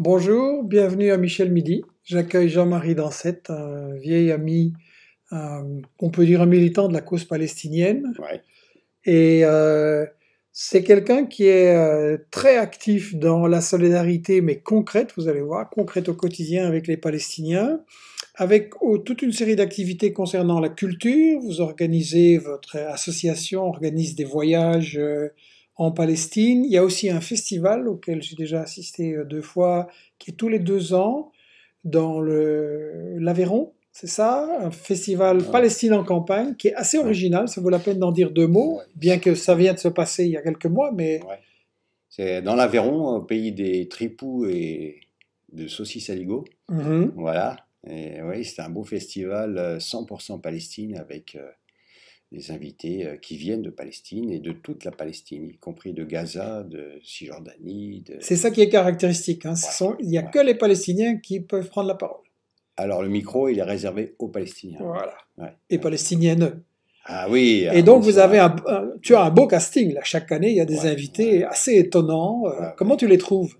Bonjour, bienvenue à Michel Midi. J'accueille Jean-Marie Dansette, un vieil ami, on peut dire un militant de la cause palestinienne. Ouais. Et euh, c'est quelqu'un qui est euh, très actif dans la solidarité, mais concrète, vous allez voir, concrète au quotidien avec les Palestiniens, avec oh, toute une série d'activités concernant la culture. Vous organisez, votre association organise des voyages. Euh, en Palestine. Il y a aussi un festival auquel j'ai déjà assisté euh, deux fois, qui est tous les deux ans dans l'Aveyron. C'est ça, un festival Palestine en campagne qui est assez original. Ça vaut la peine d'en dire deux mots, bien que ça vienne de se passer il y a quelques mois, mais c'est dans l'Aveyron, au pays des tripous et de saucisses aligot. Mhm. Voilà. Et oui, c'est un beau festival 100% euh, Palestine avec euh, des invités euh, qui viennent de Palestine et de toute la Palestine, y compris de Gaza, de Cisjordanie. De... C'est ça qui est caractéristique. Hein. il n'y a que les Palestiniens qui peuvent prendre la parole. Alors le micro, il est réservé aux Palestiniens. Voilà. Et palestiniennes. Ah oui. Et donc vous avez un, tu as un beau casting là. Chaque année, il y a des invités assez étonnants. Euh, comment tu les trouves?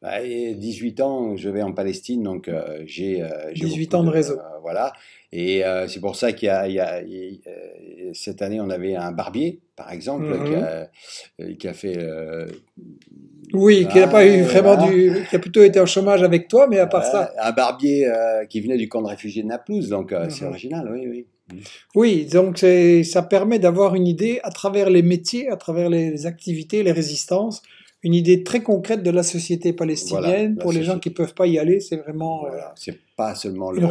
18 bah, ans, je vais en Palestine, donc euh, j'ai 18 ans de réseau. Voilà. Et euh, c'est pour ça qu'il y, y, a, euh, cette année, on avait un barbier, par exemple, qui, mhm. a, euh, qui, a, fait. oui, qui n'a pas eu vraiment du. qui a plutôt été en chômage avec toi, mais à part ça. Un barbier qui venait du camp de réfugiés de Naplouse, donc c'est mhm. original, oui, oui. Oui, donc ça permet d'avoir une idée à travers les métiers, à travers les activités, les résistances, une idée très concrète de la société palestinienne. Pour les gens qui ne peuvent pas y aller, c'est vraiment. Voilà. c'est pas seulement le,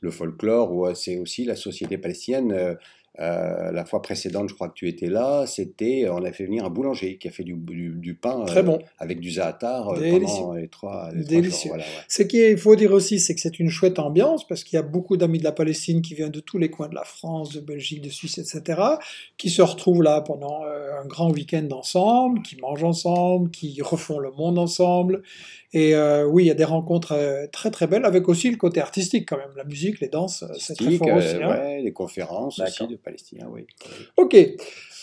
le folklore, euh, c'est aussi la société palestinienne. Euh, euh, la fois précédente, je crois que tu étais là, c'était, on a fait venir un boulanger qui a fait du, du, pain Très bon. avec du zaatar pendant les trois, les Délicieux. Ce qu'il faut dire aussi, c'est que c'est une chouette ambiance parce qu'il y a beaucoup d'amis de la Palestine qui viennent de tous les coins de la France, de Belgique, de Suisse, etc., qui se retrouvent là pendant un grand week-end ensemble, qui mangent ensemble, qui refont le monde ensemble. Et euh, oui, il y a des rencontres euh, très très belles, avec aussi le côté artistique quand même, la musique, les danses, euh, c'est très fort aussi. Hein. les conférences aussi de Palestiniens, oui. Ok,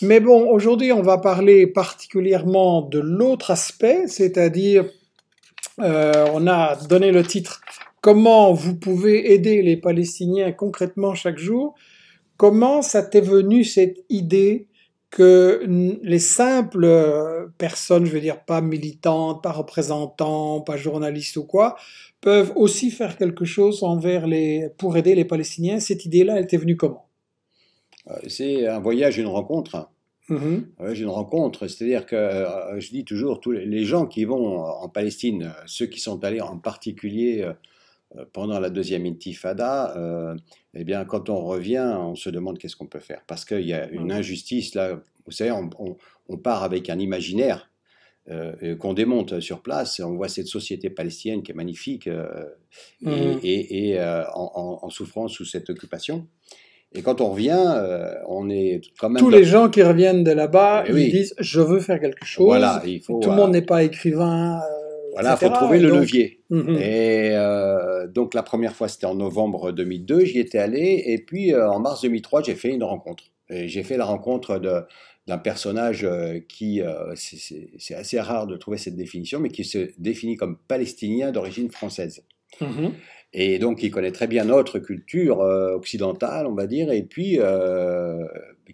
mais bon, aujourd'hui on va parler particulièrement de l'autre aspect, c'est-à-dire, on a donné le titre Comment vous pouvez aider les Palestiniens concrètement chaque jour? Comment ça t'est venu cette idée que les simples euh, personnes, je veux dire pas militantes, pas représentants, pas journalistes ou quoi, peuvent aussi faire quelque chose envers les, pour aider les Palestiniens? Cette idée-là, elle était venue comment? euh, C'est un voyage, une rencontre. Mm-hmm. une rencontre, c'est-à-dire que euh, je dis toujours, tous les gens qui vont en Palestine, ceux qui sont allés en particulier pendant la deuxième intifada, euh, eh bien, quand on revient, on se demande qu'est-ce qu'on peut faire. Parce qu'il y a une injustice, là, vous savez, on, part avec un imaginaire euh, qu'on démonte sur place, on voit cette société palestinienne qui est magnifique euh, et, mmh. en, souffrance sous cette occupation. Et quand on revient, on est quand même... Tous les gens qui reviennent de là-bas, eh ils disent « je veux faire quelque chose voilà, il faut, ». Tout le monde n'est pas écrivain voilà, il faut trouver le levier. Mhm. Et euh, donc la première fois, c'était en novembre 2002, j'y étais allé. Et puis euh, en mars 2003, j'ai fait une rencontre. J'ai fait la rencontre d'un personnage euh, qui, c'est assez rare de trouver cette définition, mais qui se définit comme palestinien d'origine française. Mhm. Et donc, il connaît très bien notre culture occidentale, on va dire, et puis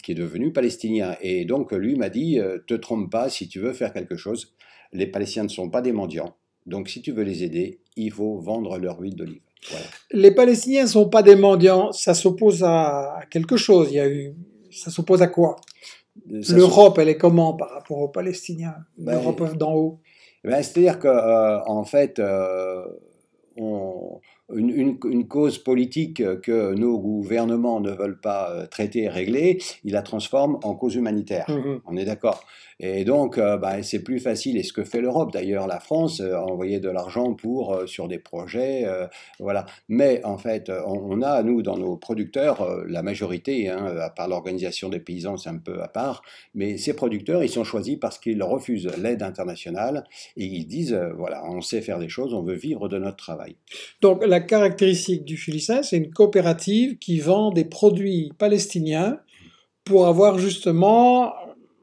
qui est devenu palestinien. Et donc, lui m'a dit, te trompe pas, si tu veux faire quelque chose, les Palestiniens ne sont pas des mendiants. Donc, si tu veux les aider, il faut vendre leur huile d'olive. Les Palestiniens ne sont pas des mendiants. Ça s'oppose à quelque chose. Il y a eu... Ça s'oppose à quoi? L'Europe, elle est comment par rapport aux Palestiniens? Ben, L'Europe d'en haut? ben, C'est-à-dire qu'en euh, en fait, euh, on, une, cause politique que nos gouvernements ne veulent pas euh, traiter et régler, ils la transforment en cause humanitaire. Mmh on est d'accord. Et donc, euh, bah, c'est plus facile, et ce que fait l'Europe d'ailleurs, la France, euh, envoyer de l'argent pour euh, sur des projets, voilà. Mais en fait, on, a nous dans nos producteurs la majorité, hein, à part l'organisation des paysans, c'est un peu à part, mais ces producteurs, ils sont choisis parce qu'ils refusent l'aide internationale et ils disent, voilà, on sait faire des choses, on veut vivre de notre travail. Donc la caractéristique du Filicin, c'est une coopérative qui vend des produits palestiniens pour avoir justement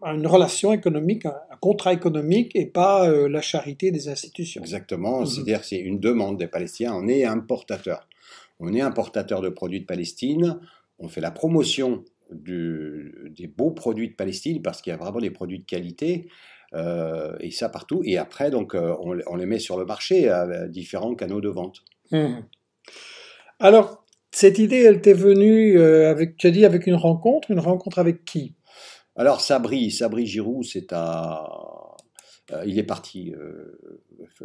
une relation économique, un, contrat économique et pas euh, la charité des institutions. Exactement, Mhm. c'est-à-dire c'est une demande des Palestiniens, on est importateur. On est importateur de produits de Palestine, on fait la promotion du- des beaux produits de Palestine parce qu'il y a vraiment des produits de qualité. euh, et ça partout. Et après, donc, euh, on, on les met sur le marché à différents canaux de vente. Mhm. Alors, cette idée, elle t'est venue euh, avec, tu as dit, avec une rencontre, une rencontre avec qui? Alors Sabri, Sabri Giroud, c'est à, euh, il est parti euh,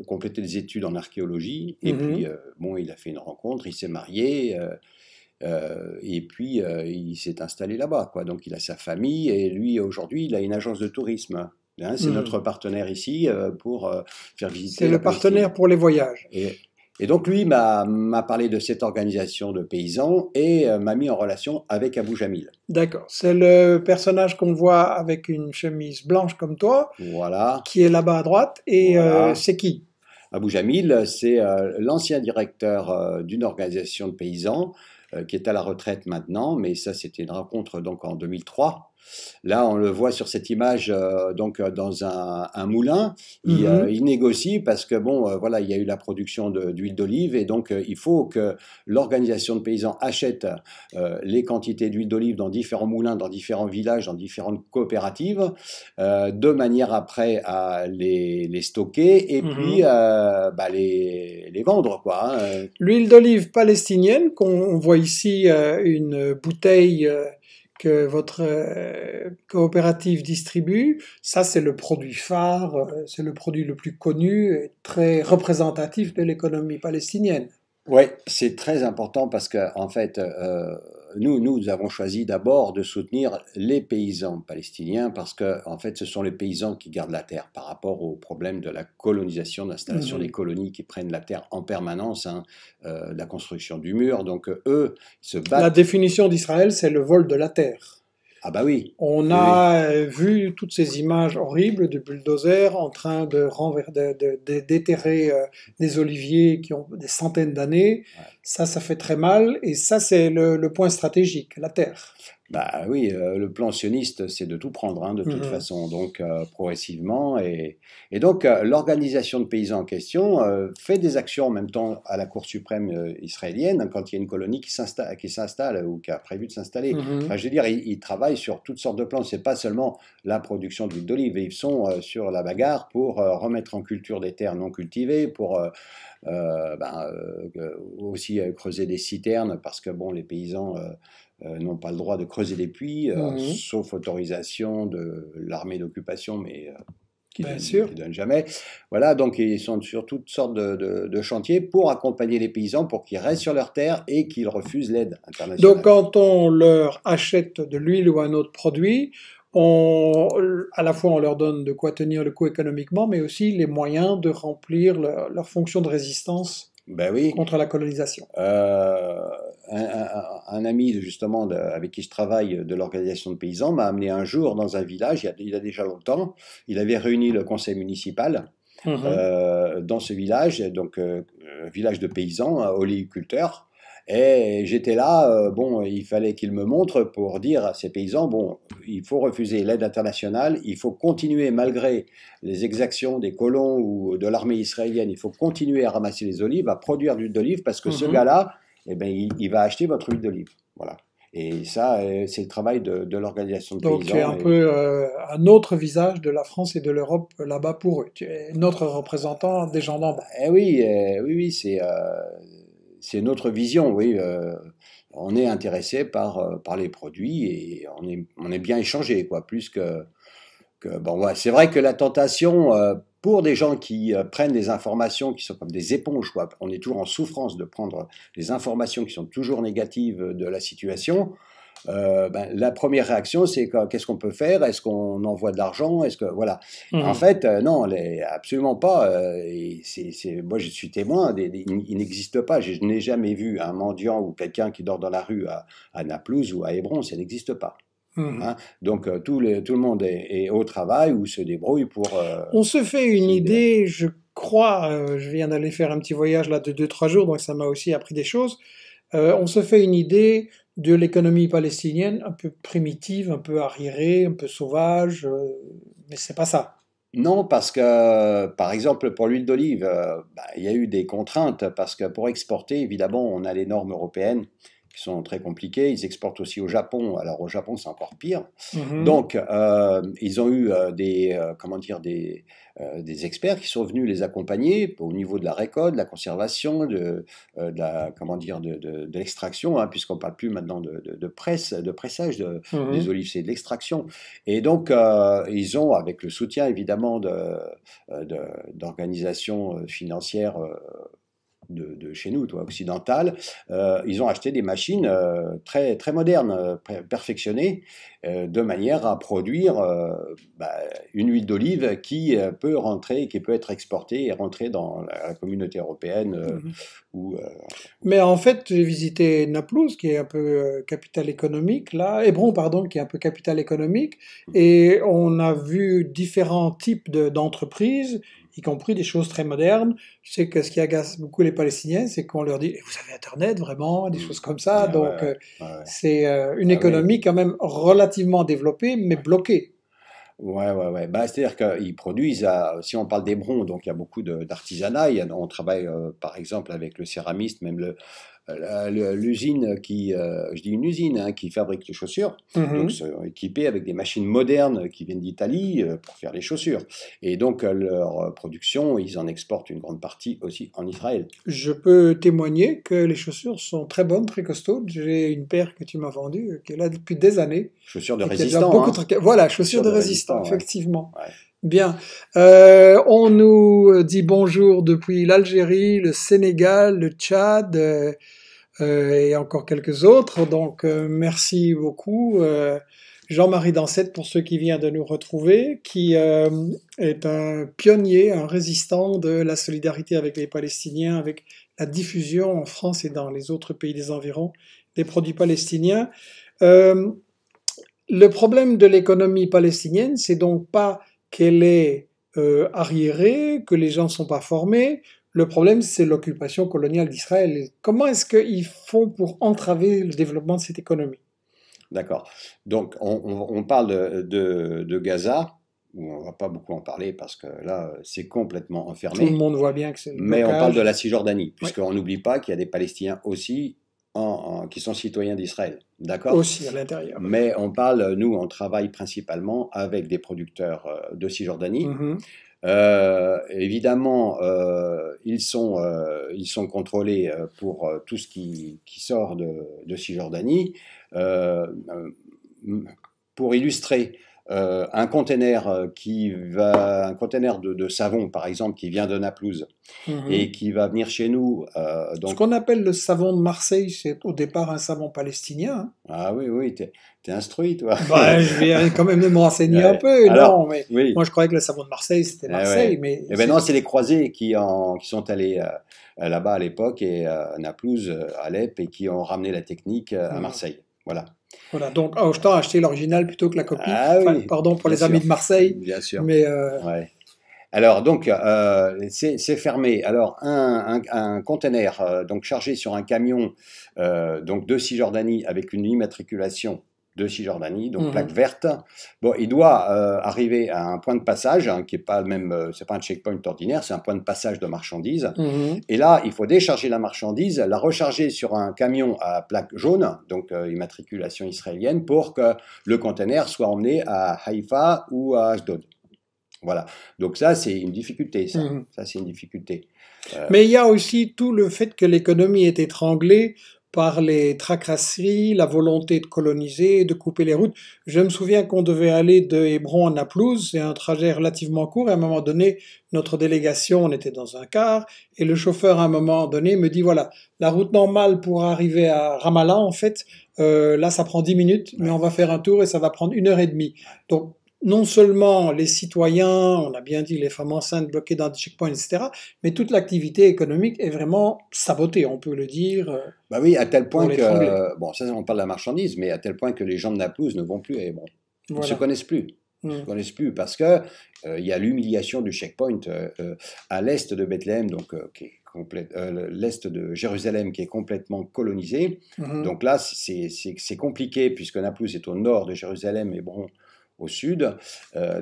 compléter des études en archéologie et Mhm. puis euh, bon, il a fait une rencontre, il s'est marié euh, euh, et puis euh, il s'est installé là-bas, quoi. Donc il a sa famille et lui aujourd'hui il a une agence de tourisme. Hein, c'est Mhm. notre partenaire ici euh, pour euh, faire visiter. C'est le partenaire pour les voyages. Et, et donc lui m'a parlé de cette organisation de paysans et euh, m'a mis en relation avec Abou Jamil. D'accord. C'est le personnage qu'on voit avec une chemise blanche comme toi, Voilà. qui est là-bas à droite. Et Voilà. euh, c'est qui? Abou Jamil, c'est euh, l'ancien directeur d'une organisation de paysans qui est à la retraite maintenant, mais ça c'était une rencontre donc en 2003. Là, on le voit sur cette image euh, donc euh, dans un, un moulin. Il, Mhm. euh, il négocie parce que bon, euh, voilà, il y a eu la production d'huile d'olive et donc il faut que l'organisation de paysans achète les quantités d'huile d'olive dans différents moulins, dans différents villages, dans différentes coopératives, de manière après à les, les stocker et Mhm. puis bah, les, les vendre quoi. hein. L'huile d'olive palestinienne, qu'on on voit ici une bouteille que votre euh, coopérative distribue, ça c'est le produit phare, euh, c'est le produit le plus connu et très représentatif de l'économie palestinienne. Oui, c'est très important parce que en fait, euh, nous, nous avons choisi d'abord de soutenir les paysans palestiniens parce que en fait, ce sont les paysans qui gardent la terre par rapport au problème de la colonisation, d'installation Mhm. des colonies qui prennent la terre en permanence, hein, euh, la construction du mur. Donc euh, eux, ils se battent. La définition d'Israël, c'est le vol de la terre. Ah bah oui, On a euh, vu toutes ces images horribles de bulldozers en train de renver- de- de- de- déterrer euh, des oliviers qui ont des centaines d'années. Ouais. Ça, ça fait très mal. Et ça, c'est le, le point stratégique, la terre. Bah oui, euh, le plan sioniste, c'est de tout prendre hein, de toute façon, donc euh, progressivement. Et, et donc euh, l'organisation de paysans en question fait des actions en même temps à la Cour suprême israélienne quand il y a une colonie qui s'installe, ou qui a prévu de s'installer. Mhm. Enfin, je veux dire, ils, ils travaillent sur toutes sortes de plans. C'est pas seulement la production d'huile d'olive. Ils sont sur la bagarre pour remettre en culture des terres non cultivées, pour ben, aussi creuser des citernes parce que bon, les paysans n'ont pas le droit de creuser des puits, euh, Mhm. sauf autorisation de l'armée d'occupation, mais euh, qui Bien donne, donne jamais. Voilà, donc ils sont sur toutes sortes de, de- de chantiers pour accompagner les paysans pour qu'ils restent sur leur terre et qu'ils refusent l'aide internationale. Donc, quand on leur achète de l'huile ou un autre produit, on, à la fois on leur donne de quoi tenir le coup économiquement, mais aussi les moyens de remplir leur, leur fonction de résistance ben oui. contre la colonisation. Euh, un, un- un ami justement de- avec qui je travaille de l'organisation de paysans m'a amené un jour dans un village, il y a, il y a déjà longtemps, il avait réuni le conseil municipal Mhm. euh, dans ce village, donc euh, village de paysans, oléiculteurs. Et j'étais là, euh, bon, il fallait qu'il me montre pour dire à ces paysans, bon, il faut refuser l'aide internationale, il faut continuer malgré les exactions des colons ou de l'armée israélienne, il faut continuer à ramasser les olives, à produire de l'huile d'olive, parce que ce Mhm. gars-là, eh ben, il, il va acheter votre huile d'olive. Voilà. Et ça, euh, c'est le travail de, de l'organisation de Donc tu es un et- peu euh, un autre visage de la France et de l'Europe là-bas pour eux. Tu es notre représentant des gens d'en bas. Eh oui, oui, oui, c'est euh, c'est notre vision, oui. euh, on est intéressé par, euh, par les produits et on est, on est bien échangé, quoi, plus que... bon, c'est vrai que la tentation, euh, pour des gens qui prennent des informations qui sont comme des éponges, quoi, on est toujours en souffrance de prendre des informations qui sont toujours négatives de la situation. Euh, ben, la première réaction, c'est que- qu'est-ce qu'on peut faire? Est-ce qu'on envoie de l'argent? Est-ce que voilà Mhm. en fait, euh, non, les- absolument pas. euh, et moi, je suis témoin. des- des- il n'existe pas. Je n'ai jamais vu un mendiant ou quelqu'un qui dort dans la rue à, à Naplouse ou à Hébron. Ça n'existe pas. Mhm. hein? Donc, tout, le, tout le monde est, est au travail ou se débrouille pour. On se fait une idée, je crois, je viens d'aller faire un petit voyage là de 2-3 jours, donc ça m'a aussi appris des choses. on se fait une idée de l'économie palestinienne un peu primitive, un peu arriérée, un peu sauvage, mais c'est pas ça. Non, parce que, par exemple, pour l'huile d'olive, bah, il y a eu des contraintes, parce que pour exporter, évidemment, on a les normes européennes qui sont très compliquées. Ils exportent aussi au Japon. Alors au Japon, c'est encore pire. Mhm. Donc, euh, ils ont eu euh, des, euh, comment dire, des, des experts qui sont venus les accompagner au niveau de la récolte, de la conservation, de, de la, comment dire, de, de, l'extraction, hein, puisqu'on parle plus maintenant de, presse, de pressage mhm. des olives, c'est de l'extraction. Et donc, ils ont, avec le soutien évidemment d'organisations financières de, chez nous, toi, euh, ils ont acheté des machines euh, très, très modernes, euh, perfectionnées, de manière à produire bah, une huile d'olive qui peut rentrer, qui peut être exportée et rentrer dans la, communauté européenne. Mhm. Mais en fait, j'ai visité Naplouse, qui est un peu capitale économique, là, Hébron, pardon, qui est un peu capitale économique, et on a vu différents types d'entreprises y compris des choses très modernes. Je sais que ce qui agace beaucoup les Palestiniens, c'est qu'on leur dit Vous avez Internet, vraiment Des mm. choses comme ça. Donc, euh, c'est euh, une ah économie quand même relativement développée, mais bloquée. Ouais, ouais, ouais. Bah, C'est-à-dire qu'ils produisent, si on parle d'Hébron, donc il y a beaucoup d'artisanat. On travaille euh, par exemple avec le céramiste, même le, l'usine qui, euh, je dis une usine, hein, qui fabrique les chaussures, mhm. donc équipée avec des machines modernes qui viennent d'Italie euh, pour faire les chaussures. Et donc euh, leur production, ils en exportent une grande partie aussi en Israël. Je peux témoigner que les chaussures sont très bonnes, très costaudes. J'ai une paire que tu m'as vendue, qui est là depuis des années. Chaussures de résistance. Hein. Voilà, chaussures, de, résistance, effectivement. Bien. on nous dit bonjour depuis l'Algérie, le Sénégal, le Tchad, euh, et encore quelques autres. Donc euh, merci beaucoup. Euh, Jean-Marie Dansette, pour ceux qui viennent de nous retrouver, qui est un pionnier, un résistant de la solidarité avec les Palestiniens, avec la diffusion en France et dans les autres pays des environs des produits palestiniens. le problème de l'économie palestinienne, c'est donc pas qu'elle est arriérée, que les gens ne sont pas formés, le problème, c'est l'occupation coloniale d'Israël. Comment est-ce qu'ils font pour entraver le développement de cette économie? D'accord. Donc, on, parle de, Gaza, où on ne va pas beaucoup en parler parce que là, c'est complètement enfermé. Tout le monde voit bien que c'est. Mais on parle de la Cisjordanie, puisqu'on n'oublie pas qu'il y a des Palestiniens aussi qui sont citoyens d'Israël. D'accord? Aussi à l'intérieur. Mais on parle, nous, on travaille principalement avec des producteurs euh, de Cisjordanie. Mm-hmm. Euh, évidemment, euh, ils, sont, ils sont contrôlés pour tout ce qui, qui sort de, de Cisjordanie. pour illustrer, euh, un conteneur euh, qui va, un de, savon par exemple qui vient de Naplouse mhm. et qui va venir chez nous. Euh, donc... Ce qu'on appelle le savon de Marseille, c'est au départ un savon palestinien. Hein. Ah oui, oui, t'es es instruit toi. Bah, je vais quand même me renseigner un peu. non, mais moi je croyais que le savon de Marseille c'était eh Marseille, mais. Eh ben non, c'est les croisés qui, en, qui sont allés là-bas à l'époque et à Naplouse, à Alep et qui ont ramené la technique à mhm. Marseille. Voilà. Voilà, donc je t'en a acheté l'original plutôt que la copie. Ah pardon pour les amis de Marseille. Bien sûr. Mais euh, Alors, donc, euh, c'est fermé. Alors, un, un, conteneur euh, donc chargé sur un camion donc de Cisjordanie avec une immatriculation de Cisjordanie, donc mhm. plaque verte. Bon, il doit euh, arriver à un point de passage hein, qui est pas même, euh, c'est pas un checkpoint ordinaire, c'est un point de passage de marchandises. Mhm. Et là, il faut décharger la marchandise, la recharger sur un camion à plaque jaune, donc euh, immatriculation israélienne, pour que le conteneur soit emmené à Haïfa ou à Ashdod. Voilà. Donc ça, c'est une difficulté. Ça, mhm. ça c'est une difficulté. Mais il y a aussi tout le fait que l'économie est étranglée par les tracasseries, la volonté de coloniser, de couper les routes. Je me souviens qu'on devait aller de Hébron à Naplouse, c'est un trajet relativement court, et à un moment donné, notre délégation, on était dans un car, et le chauffeur, à un moment donné, me dit, voilà, la route normale pour arriver à Ramallah, en fait, euh, là, ça prend 10 minutes, mais on va faire un tour et ça va prendre une heure et demie. Donc, non seulement les citoyens, on a bien dit les femmes enceintes bloquées dans des checkpoints, etc., mais toute l'activité économique est vraiment sabotée, on peut le dire. Euh, bah oui, à tel point que, bon, ça on parle de la marchandise, mais à tel point que les gens de Naplouse ne vont plus à Hébron. Ils ne se connaissent plus. Ils ne se mm. connaissent plus parce que euh, il y a l'humiliation du checkpoint euh, à l'est de Bethléem, donc qui est l'est de Jérusalem qui est complètement colonisé. Mhm. Donc là, c'est compliqué puisque Naplouse est au nord de Jérusalem et Hébron au sud.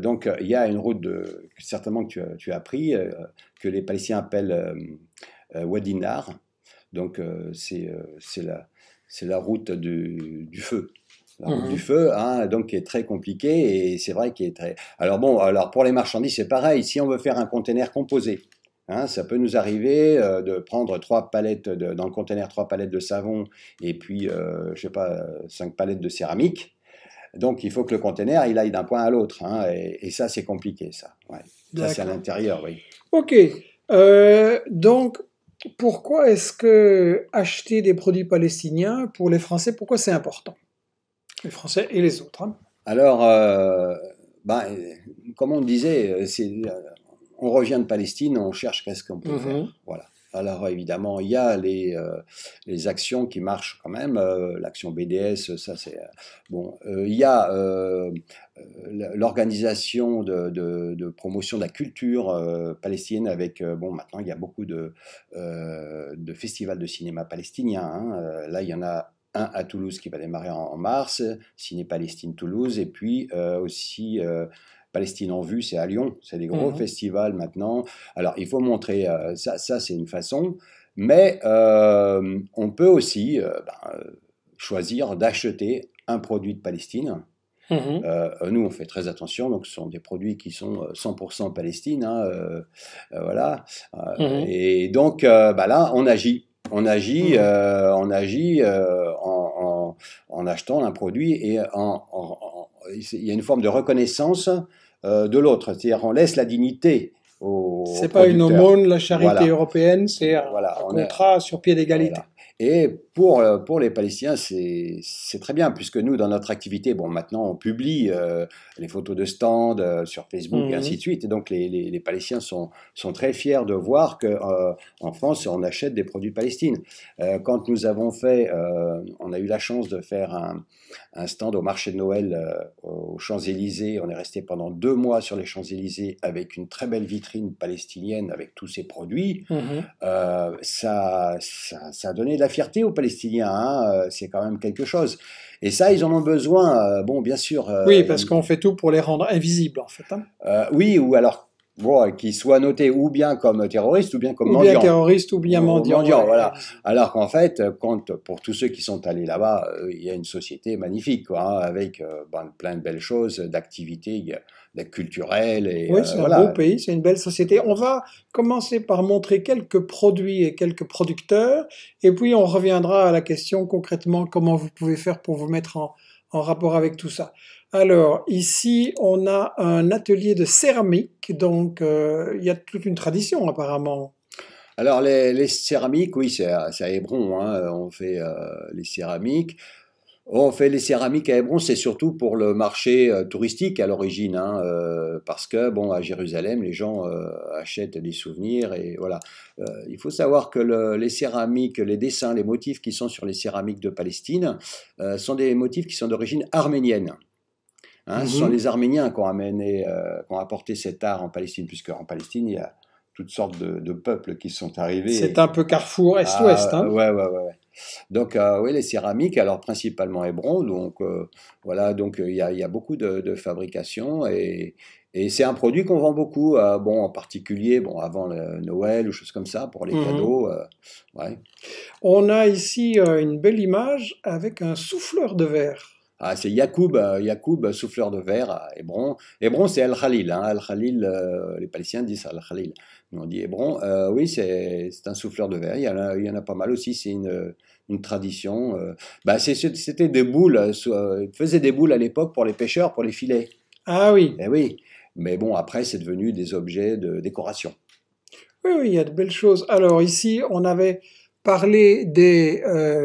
donc il y a une route de, certainement que tu as, tu as appris, que les Palestiniens appellent Wadi Nar. Donc c'est la, la route du, du feu la route du mhm. feu, hein, donc qui est très compliqué et c'est vrai qu'il est très. Alors bon, alors pour les marchandises c'est pareil. Si on veut faire un conteneur composé, hein, ça peut nous arriver euh, de prendre trois palettes de, dans le conteneur trois palettes de savon et puis euh, je sais pas cinq palettes de céramique. Donc il faut que le conteneur il aille d'un point à l'autre hein, et, ça c'est compliqué ça. Ouais. Ça c'est à l'intérieur, oui. Ok. Euh, donc pourquoi est-ce que acheter des produits palestiniens pour les Français, pourquoi c'est important? Les Français et les autres. Hein. Alors, euh, ben, comme on disait, euh, on revient de Palestine, on cherche qu'est-ce qu'on peut mhm. faire. Voilà. Alors évidemment, il y a les, euh, les actions qui marchent quand même. L'action BDS, ça c'est bon. il y a l'organisation de, de, promotion de la culture palestinienne avec bon maintenant il y a beaucoup de, de festivals de cinéma palestiniens. Hein. Là il y en a un à Toulouse qui va démarrer en, mars, Ciné Palestine Toulouse, et puis euh, aussi euh, Palestine en vue, c'est à Lyon, c'est des gros mhm. festivals maintenant. Alors il faut montrer, euh, ça, ça c'est une façon, mais on peut aussi ben, choisir d'acheter un produit de Palestine. Mhm. nous, on fait très attention, donc ce sont des produits qui sont 100% Palestine, hein, voilà. Mhm. Et donc, bah là, on agit on agit, mmh. euh, on agit euh, en, achetant un produit et en, il y a une forme de reconnaissance euh, de l'autre. C'est-à-dire on laisse la dignité au. C'est pas une aumône, la charité européenne, c'est un, contrat sur pied d'égalité. Et pour, euh, pour les Palestiniens, c'est très bien, puisque nous, dans notre activité, bon, maintenant, on publie euh, les photos de stands euh, sur Facebook et ainsi de suite. Et donc, les, les, les Palestiniens sont, sont, très fiers de voir qu'en en France, on achète des produits de Palestine. quand nous avons fait, on a eu la chance de faire un, un stand au marché de Noël aux Champs-Élysées. On est resté pendant deux mois sur les Champs-Élysées avec une très belle vitrine palestinienne avec tous ces produits. Mmh ça, ça, ça a donné de la fierté aux Palestiniens, hein, euh, c'est quand même quelque chose. Et ça, ils en ont besoin. Euh, bon, bien sûr. Euh, oui, parce qu'on fait tout pour les rendre invisibles, en fait. Hein. oui, ou alors bon, qu'ils soient notés ou bien comme terroristes ou bien comme mendiants. Ou bien terroristes ou bien mendiants. voilà. Alors qu'en fait, quand, pour tous ceux qui sont allés là-bas, il y a une société magnifique, quoi, hein, avec ben, plein de belles choses, d'activités culturelles. Et, oui, c'est un beau pays, c'est une belle société. On va commencer par montrer quelques produits et quelques producteurs, et puis on reviendra à la question concrètement comment vous pouvez faire pour vous mettre en, en rapport avec tout ça. Alors, ici, on a un atelier de céramique, donc euh, il y a toute une tradition apparemment. Alors, les, céramiques, oui, c'est à, Hébron, hein, on fait euh, les céramiques. On fait les céramiques à Hébron, c'est surtout pour le marché euh, touristique à l'origine, hein, parce que bon, à Jérusalem, les gens achètent des souvenirs et voilà. il faut savoir que les céramiques, les dessins, les motifs qui sont sur les céramiques de Palestine sont des motifs qui sont d'origine arménienne. Hein, ce sont mhm. les Arméniens qui ont, amené, euh, qui ont apporté cet art en Palestine, puisque en Palestine, il y a toutes sortes de, peuples qui sont arrivés. C'est un peu carrefour est-ouest. Ah, hein ouais, ouais, ouais. Donc, euh, oui, les céramiques, alors principalement Hébron, donc euh, voilà, donc il y, a, beaucoup de, fabrication et, c'est un produit qu'on vend beaucoup, bon, en particulier, bon, avant le Noël ou choses comme ça, pour les mhm. cadeaux. ouais. On a ici une belle image avec un souffleur de verre. Ah, c'est Yacoub, euh, Yacoub, souffleur de verre à Hébron. Hébron, c'est Al-Khalil. Hein. Al-Khalil, euh, les Palestiniens disent Al-Khalil. Nous, on dit Hébron. Euh, oui, c'est un souffleur de verre. Il y en a, il y en a pas mal aussi. C'est une, une, tradition. Bah, C'était des boules. ils faisaient des boules à l'époque pour les pêcheurs, pour les filets. Ah oui. Eh oui. Mais bon, après, c'est devenu des objets de décoration. Oui, oui, il y a de belles choses. Alors ici, on avait parlé des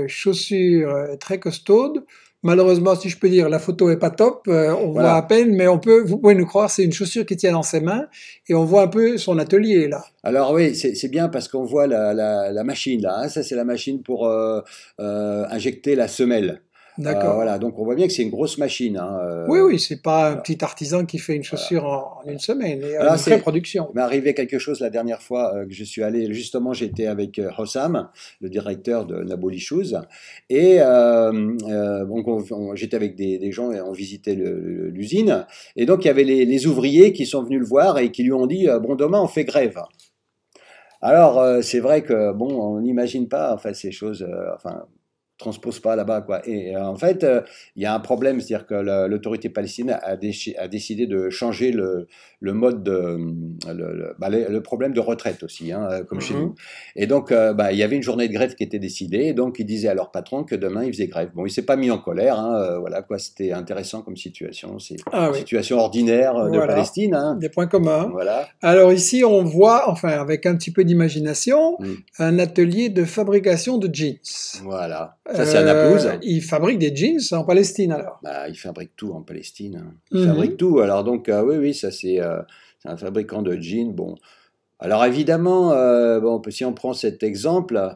chaussures très costaudes. Malheureusement, si je peux dire, la photo est pas top. Euh, on voit à peine, mais on peut, vous pouvez nous croire, c'est une chaussure qui tient dans ses mains et on voit un peu son atelier là. Alors oui, c'est bien parce qu'on voit la, la, la, machine là. Hein. Ça, c'est la machine pour euh, euh, injecter la semelle. D'accord. voilà, donc on voit bien que c'est une grosse machine. hein, euh, Oui, oui, c'est pas un petit artisan qui fait une chaussure en, en une semaine. Il y a Alors, une production. Il m'est arrivé quelque chose la dernière fois euh, que je suis allé. Justement, j'étais avec euh, Hossam, le directeur de Naboli Shoes, et euh, euh, j'étais avec des, des gens et on visitait l'usine. Et donc il y avait les, les ouvriers qui sont venus le voir et qui lui ont dit euh, bon demain on fait grève. Alors euh, c'est vrai que bon on n'imagine pas enfin ces choses euh, enfin transpose pas là-bas quoi. Et euh, en fait euh, il y a un problème, c'est-à-dire que la- l'autorité palestinienne a, décidé de changer le, le mode de le, le- bah, le- problème de retraite aussi, hein, euh, comme chez Mhm. nous. Et donc, euh, bah, il y avait une journée de grève qui était décidée, et donc ils disaient à leur patron que demain ils faisaient grève. Bon, il s'est pas mis en colère, hein, euh, voilà quoi, c'était intéressant comme situation. C'est Ah une oui, situation ordinaire euh, de Voilà. Palestine, hein. des points communs. Voilà. Alors ici, on voit, enfin avec un petit peu d'imagination, Mm. un atelier de fabrication de jeans. Voilà. Ça, c'est Euh, Naplouse. Ils fabriquent des jeans en Palestine alors. Bah, ils fabriquent tout en Palestine. hein. Ils fabriquent tout. Alors donc, euh, oui, oui, ça c'est euh, c'est un fabricant de jeans. Bon, alors évidemment, bon, si on prend cet exemple,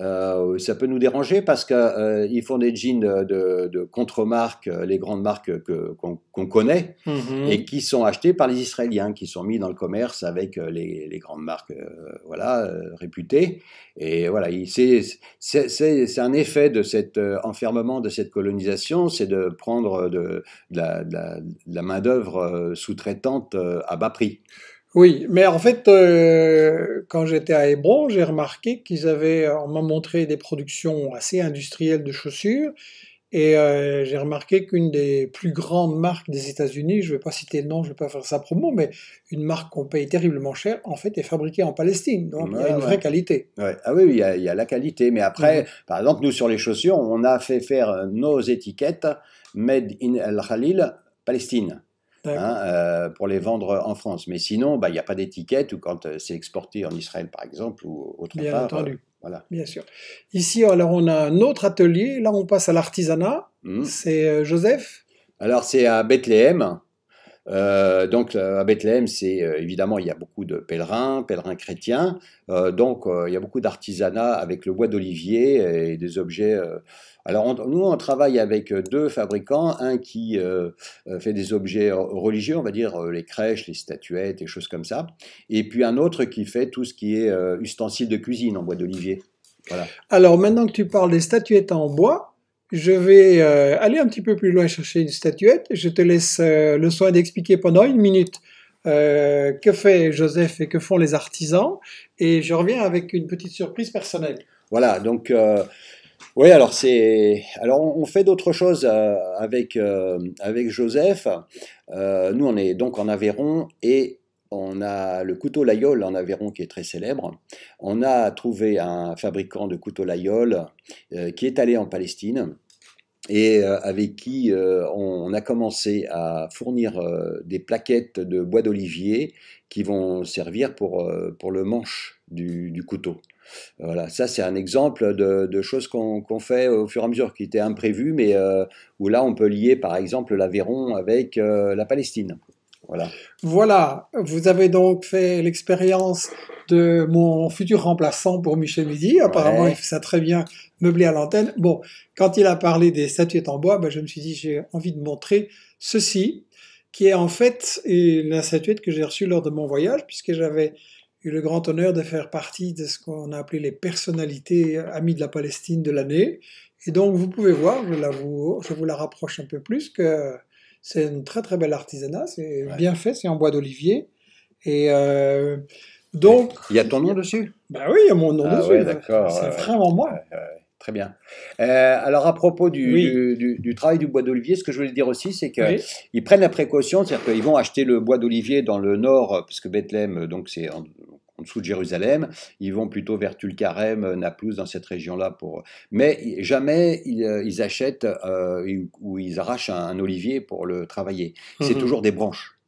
euh, ça peut nous déranger parce qu'ils font des jeans de, contre-marques, euh, les grandes marques que- qu'on connaît, Mhm. et qui sont achetés par les Israéliens, qui sont mis dans le commerce avec euh, les, les grandes marques euh, voilà, euh, réputées. Et voilà, il- c'est un effet de cet euh, enfermement, de cette colonisation, c'est de prendre de, de la, la- main-d'œuvre euh, sous-traitante euh, à bas prix. Oui, mais en fait, euh, quand j'étais à Hébron, j'ai remarqué qu'ils avaient, on m'a montré des productions assez industrielles de chaussures, et euh, j'ai remarqué qu'une des plus grandes marques des États-Unis, je ne vais pas citer le nom, je ne vais pas faire sa promo, mais une marque qu'on paye terriblement cher, en fait, est fabriquée en Palestine, donc il y a une ouais. vraie qualité. Ouais. Ah oui, oui, il y, a, il y a la qualité. Mais après, Mhm. par exemple, nous, sur les chaussures, on a fait faire nos étiquettes Made in El Khalil, Palestine. Hein, euh, pour les vendre en France. Mais sinon, bah, il n'y a pas d'étiquette ou quand euh, c'est exporté en Israël, par exemple, ou autre Bien part. entendu. euh, voilà. Bien sûr. Ici, alors, on a un autre atelier. Là, on passe à l'artisanat. Mhm. C'est Joseph? Alors, c'est à Bethléem. Euh, donc, euh, à Bethléem, c'est euh, évidemment, il y a beaucoup de pèlerins, pèlerins chrétiens. Donc, il y a beaucoup d'artisanat avec le bois d'olivier et des objets. Alors, nous, on travaille avec deux fabricants. Un qui fait des objets religieux, on va dire les crèches, les statuettes, et choses comme ça. Et puis un autre qui fait tout ce qui est ustensiles de cuisine en bois d'olivier. Voilà. Alors, maintenant que tu parles des statuettes en bois, je vais euh, aller un petit peu plus loin chercher une statuette. Je te laisse euh, le soin d'expliquer pendant une minute euh, que fait Joseph et que font les artisans. Et je reviens avec une petite surprise personnelle. Voilà, donc oui, alors c'est alors on fait d'autres choses avec avec Joseph. Nous on est donc en Aveyron et on a le couteau Layol en Aveyron qui est très célèbre. On a trouvé un fabricant de couteau Layol euh, qui est allé en Palestine et euh, avec qui euh, on, a commencé à fournir des plaquettes de bois d'olivier qui vont servir pour, pour le manche du, couteau. Voilà, ça c'est un exemple de, choses qu'on fait au fur et à mesure, qui étaient imprévues, mais où là on peut lier par exemple l'Aveyron avec la Palestine. Voilà. Voilà, vous avez donc fait l'expérience de mon futur remplaçant pour Michel Midi. Apparemment, Ouais. il fait ça très bien meublé à l'antenne. Bon, quand il a parlé des statuettes en bois, ben, je me suis dit, j'ai envie de montrer ceci, qui est en fait la statuette que j'ai reçue lors de mon voyage, puisque j'avais eu le grand honneur de faire partie de ce qu'on a appelé les personnalités amies de la Palestine de l'année. Et donc, vous pouvez voir, je, la vous, je vous la rapproche un peu plus, que c'est une très très belle artisanat, c'est Ouais. bien fait, c'est en bois d'olivier. Et euh, donc, Il y a ton nom dessus? Bah oui, il y a mon nom Ah dessus. ouais, d'accord, C'est vraiment moi. Très bien. Euh, alors à propos du, Oui. du, du- du travail du bois d'olivier, ce que je voulais dire aussi, c'est qu'ils Oui. prennent la précaution, c'est-à-dire qu'ils vont acheter le bois d'olivier dans le nord, puisque Bethléem, donc c'est en, en dessous de Jérusalem, ils vont plutôt vers Tulkarem, euh, Naplouse, dans cette région-là. Pour... Mais jamais ils, euh, ils achètent euh, ou- ils arrachent un, un olivier pour le travailler. C'est Mhm. toujours des branches.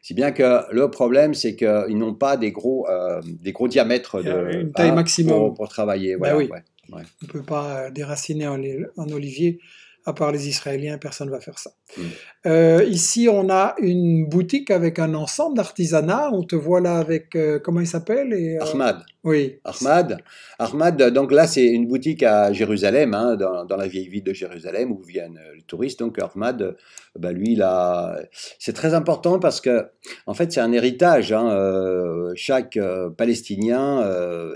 Si bien que le problème, c'est qu'ils n'ont pas des gros, euh, des gros diamètres de, une taille hein, maximum. Pour, pour travailler. Bah Voilà, oui. ouais. On ne peut pas déraciner un, un olivier À part les Israéliens, personne ne va faire ça. Mm. Euh, ici, on a une boutique avec un ensemble d'artisanat. On te voit là avec, euh, comment il s'appelle et, euh, Ahmad. Oui. Ahmad, Ahmad, donc là c'est une boutique à Jérusalem, hein, dans, dans la vieille ville de Jérusalem où viennent les touristes. Donc Ahmad, bah, lui, a... c'est très important parce que en fait c'est un héritage. hein, chaque Palestinien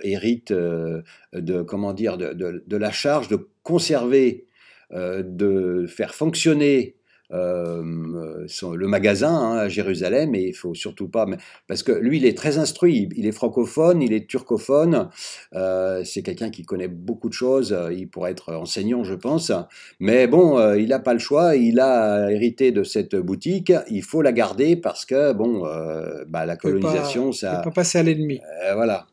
hérite de comment dire de, de- de la charge de conserver, de faire fonctionner. euh, le magasin hein, à Jérusalem et il faut surtout pas parce que lui il est très instruit il est francophone il est turcophone euh, c'est quelqu'un qui connaît beaucoup de choses. euh, Il pourrait être enseignant, je pense. Mais bon, euh, il n'a pas le choix. Il a hérité de cette boutique. Il faut la garder parce que, bon, euh, bah, la peut pas- colonisation, Ne ça. pas passer à l'ennemi. euh, voilà.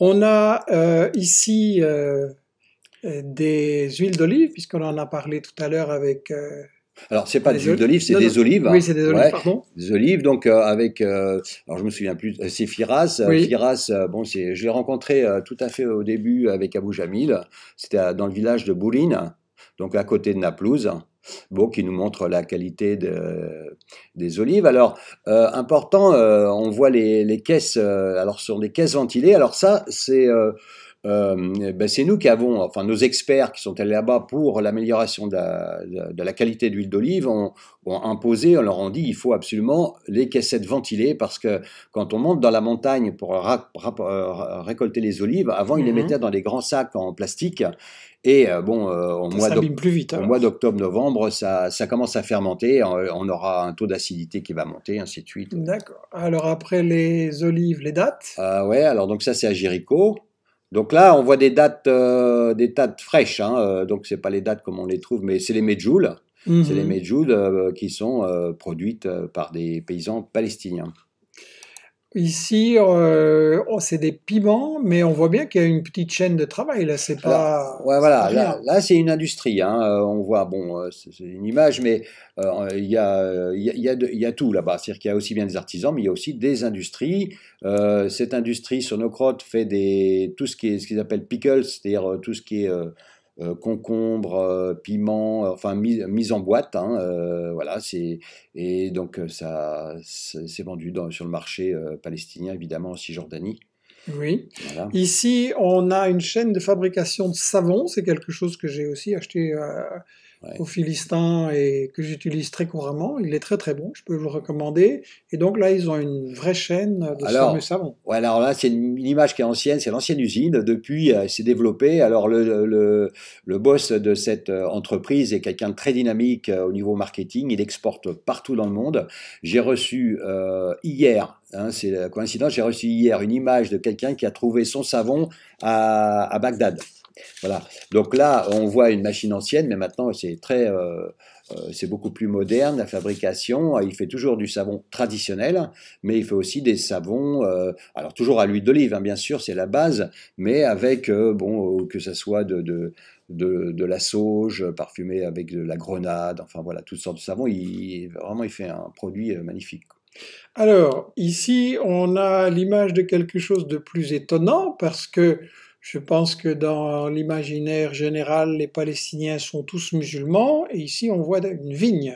On a euh, ici euh, euh, des huiles d'olive, puisqu'on en a parlé tout à l'heure avec. euh, Alors, c'est pas des huiles oli- d'olive, c'est des non. olives. Oui, c'est des olives, Ouais, pardon. des olives, donc euh, avec. euh, alors, je me souviens plus. euh, C'est Firas. Euh, Oui. Firas, euh, bon, c'est, je l'ai rencontré euh, tout à fait au début avec Abou Jamil. C'était dans le village de Bourine, donc à côté de Naplouse. Bon, qui nous montre la qualité de- des olives. Alors, euh, important, euh, on voit les, les caisses, euh, alors ce sont des caisses ventilées. Alors ça, c'est euh, euh, ben, c'est nous qui avons, enfin nos experts qui sont allés là-bas pour l'amélioration de la, de- de la qualité d'huile d'olive, ont, ont imposé, on leur a dit, il faut absolument les caissettes ventilées parce que quand on monte dans la montagne pour ra- ra- euh, récolter les olives, avant ils les Mhm. mettaient dans des grands sacs en plastique. Et euh, bon, euh, au Ça mois d'oc- s'abîme plus vite. au alors. mois d'octobre-novembre, ça, ça commence à fermenter, on aura un taux d'acidité qui va monter, ainsi de suite. D'accord. Alors après les olives, les dates? Ah ouais, alors donc ça c'est à Jéricho. Donc là, on voit des dates, euh, des dates fraîches, hein, euh, donc c'est pas les dates comme on les trouve, mais c'est les medjouls, c'est les Mhm. euh, qui sont produites par des paysans palestiniens. Ici, euh, oh, c'est des piments, mais on voit bien qu'il y a une petite chaîne de travail là. C'est pas. Ouais, voilà, là, c'est une industrie, hein, euh, on voit, bon, euh, c'est une image, mais euh, il y, a, y, a, y, a y a tout là-bas, c'est-à-dire qu'il y a aussi bien des artisans, mais il y a aussi des industries. Cette industrie sur nos crottes fait des, tout ce qui est ce qu'ils appellent pickles, c'est-à-dire tout ce qui est euh, concombre, euh, piment, euh, enfin mis, mise en boîte, hein, euh, voilà, c'est et donc ça, c'est vendu dans- sur le marché palestinien, évidemment, en Cisjordanie. Oui. Voilà. Ici, on a une chaîne de fabrication de savon. C'est quelque chose que j'ai aussi acheté Ouais. au Philistin et que j'utilise très couramment. Il est très très bon. Je peux vous le recommander. Et donc là, ils ont une vraie chaîne de ce Alors, fameux savon. Ouais, alors là, c'est une, une image qui est ancienne, c'est l'ancienne usine. Depuis, euh, c'est développé. Alors, le, le, le boss de cette euh, entreprise est quelqu'un de très dynamique euh, au niveau marketing. Il exporte partout dans le monde. J'ai reçu euh, hier, hein, c'est la coïncidence, j'ai reçu hier une image de quelqu'un qui a trouvé son savon à, à Bagdad. Voilà. Donc là, on voit une machine ancienne, mais maintenant, c'est très. euh, euh, c'est beaucoup plus moderne, la fabrication. Il fait toujours du savon traditionnel, mais il fait aussi des savons, euh, alors toujours à l'huile d'olive, hein, bien sûr, c'est la base, mais avec, bon, que ce soit de, de, de, de la sauge parfumée avec de la grenade, enfin voilà, toutes sortes de savons. Il, vraiment, il fait un produit magnifique. Alors, ici, on a l'image de quelque chose de plus étonnant parce que je pense que dans l'imaginaire général, les Palestiniens sont tous musulmans et ici, on voit une vigne.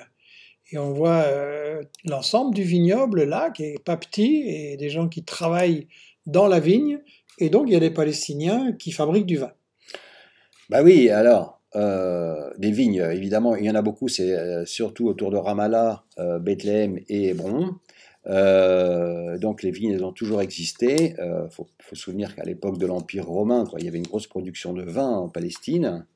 Et on voit euh, l'ensemble du vignoble là, qui est pas petit, et des gens qui travaillent dans la vigne. Et donc, il y a des Palestiniens qui fabriquent du vin. Bah oui, alors, euh, des vignes, évidemment, il y en a beaucoup, c'est euh, surtout autour de Ramallah, Bethléem et Hébron. Euh, donc les vignes, elles ont toujours existé. Il faut, faut se souvenir qu'à l'époque de l'Empire romain, quoi, il y avait une grosse production de vin en Palestine.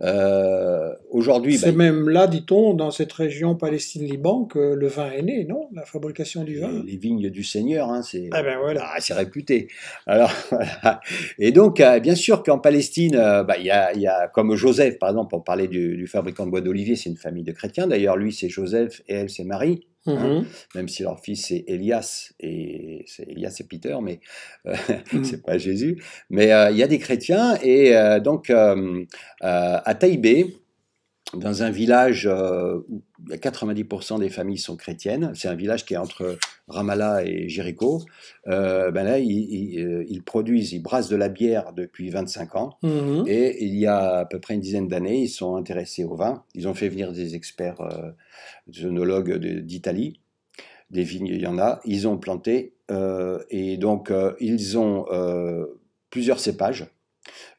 Euh, Aujourd'hui, C'est bah, même là, dit-on, dans cette région Palestine-Liban, que le vin est né, non? La fabrication du vin. les, vignes du Seigneur, hein, c'est Ah ben voilà. ah, c'est réputé. Alors, voilà. Et donc, euh, bien sûr qu'en Palestine, euh, bah, y, a, il y a, comme Joseph, par exemple, pour parler du, du fabricant de bois d'olivier, c'est une famille de chrétiens. D'ailleurs, lui, c'est Joseph et elle, c'est Marie. Mhm. même si leur fils c'est Elias et c'est Elias et Peter, mais euh, Mhm. c'est pas Jésus. Mais euh, il y a des chrétiens et euh, donc à Taïbé, dans un village où 90% des familles sont chrétiennes. C'est un village qui est entre Ramallah et Jéricho. ben là, ils, produisent, ils brassent de la bière depuis 25 ans. Mhm. Et il y a à peu près une dizaine d'années, ils sont intéressés au vin. Ils ont fait venir des experts des œnologues d'Italie. Des vignes, il y en a. Ils ont planté. et donc, ils ont plusieurs cépages